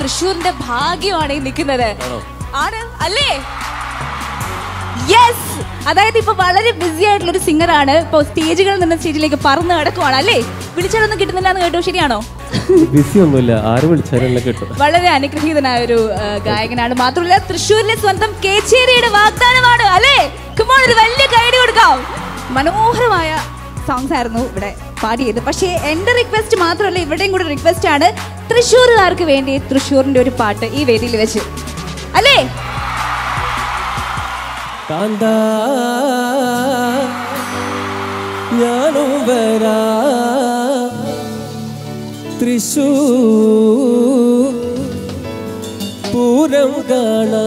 തൃശ്ശൂരിന്റെ ഭാഗ്യമാണ് ഈ നിൽക്കുന്നത്. ആണ്? അല്ലേ? യെസ് അതായത് ഇപ്പൊ വളരെ ബിസി ആയിട്ടുള്ള ഒരു സിംഗർ ആണ്. ഇപ്പൊ സ്റ്റേജുകളിൽ നിന്ന് സ്റ്റേജിലേക്ക് പറന്ന് കിടക്കുവാണ് അല്ലേ? വിളിച്ചാലൊന്നും കിട്ടുന്നില്ല എന്ന് കേട്ടോ ശരിയാണോ? ബിസി ഒന്നുമില്ല. ആര് വിളിച്ചാലും കിട്ടും. വളരെ അനുഗ്രഹീതനായ ഒരു ഗായകനാണ്. മാത്രമല്ല തൃശ്ശൂരിലെ സ്വന്തം കേച്ചേരിയുടെ വാഗ്ദാനമാണ്. അല്ലേ? കുമോൺ ഒരു വലിയ കൈഡി കൊടുക്കാം. മനോഹരമായ സോങ്സ് ആയിരുന്നു ഇവിടെ. പാടിയത്. പക്ഷേ എന്റെ റിക്വസ്റ്റ് മാത്രമല്ല ഇവിടെയും കൂടെ റിക്വസ്റ്റ് ആണ്. തൃശ്ശൂരുകാർക്ക് വേണ്ടി തൃശ്ശൂരിന്റെ ഒരു പാട്ട് ഈ വേദിയിൽ വെച്ച്. അല്ലേ? പൂരം കാണാ.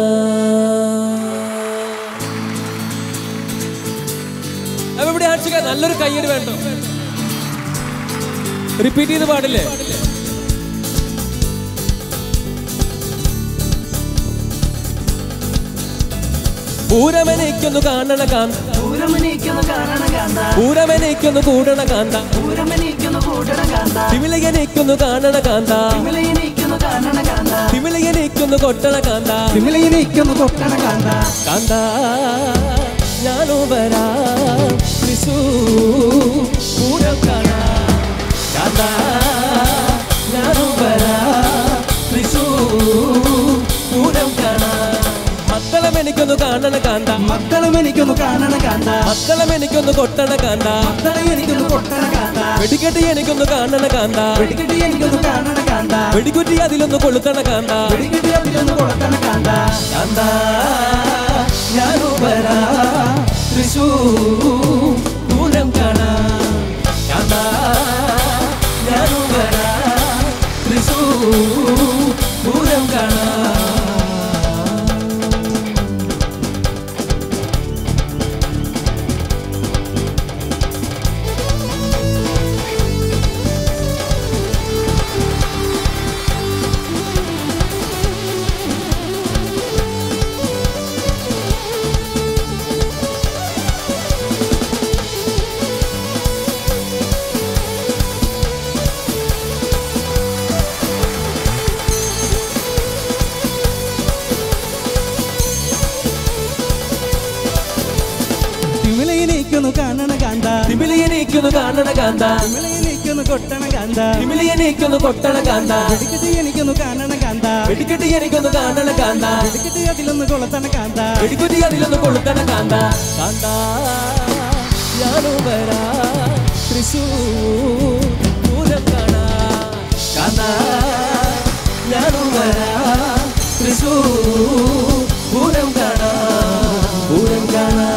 നല്ലൊരു കയ്യടി വേണ്ടോ? റിപ്പീറ്റ് ചെയ്ത് പാടില്ലേ? പൂരമനയ്ക്കൊന്ന് കാണണ കാന്ത. പൂരമനയ്ക്കൊന്ന് കൂടണ കാന്ത. തിമിളയനിക്കൊന്ന് കാണണ കാന്ത. തിമിളയനിക്കൊന്ന് കൊട്ടണ കാന്ത. വിളയിനിക്കുന്നു കൊട്ടണ കാന്ത. കാന്ത ഞാനോ വരാ. എനിക്കൊന്ന് കാണണ കാന്ത. മക്കളും എനിക്കൊന്ന് കാണണ കാന്ത. മക്കളും എനിക്കൊന്ന് കൊട്ടണ കാന്ത. മക്കളും എനിക്കൊന്ന് കൊട്ടണ കാന്ത. വെടിക്കെട്ടി എനിക്കൊന്ന് കാണണ കാന്ത. വെടിക്കെട്ടി എനിക്കൊന്ന് കാണണ കാന്ത. വെടിക്കുറ്റി അതിലൊന്ന് കൊളുത്തണ കാന്ത. വെടിക്കെട്ടി അതിലൊന്ന് കൊളുത്തണ കാന്ത. കാന്ത. നീക്കുന്നു കാണണ കാന്ത. തിമിലിയെ നീക്കുന്നു കാണണ കാന്ത. തിമിലിയെ നീക്കുന്നു കൊട്ടണ കാന്ത. തിമിലിയെ നീക്കുന്നു കൊട്ടണ കാന്ത. വെടിക്കെട്ടി എനിക്കൊന്ന് കാണണ കാന്ത. വെടിക്കെട്ടി എനിക്കൊന്ന് കാണണ കാന്ത. വെടിക്കെട്ടി അതിലൊന്ന് കൊളുത്തണ കാന്ത. വെടിക്കുറ്റി അതിലൊന്ന് കൊളുത്തണ കാന്ത. കാന്ത ഞാനും തൃശൂ തൃശൂർ പൂരം കാണാ കാന്ത ഞാനുവരാ തൃശൂ തൃശൂർ പൂരം കാണാ പൂരം കാണാ.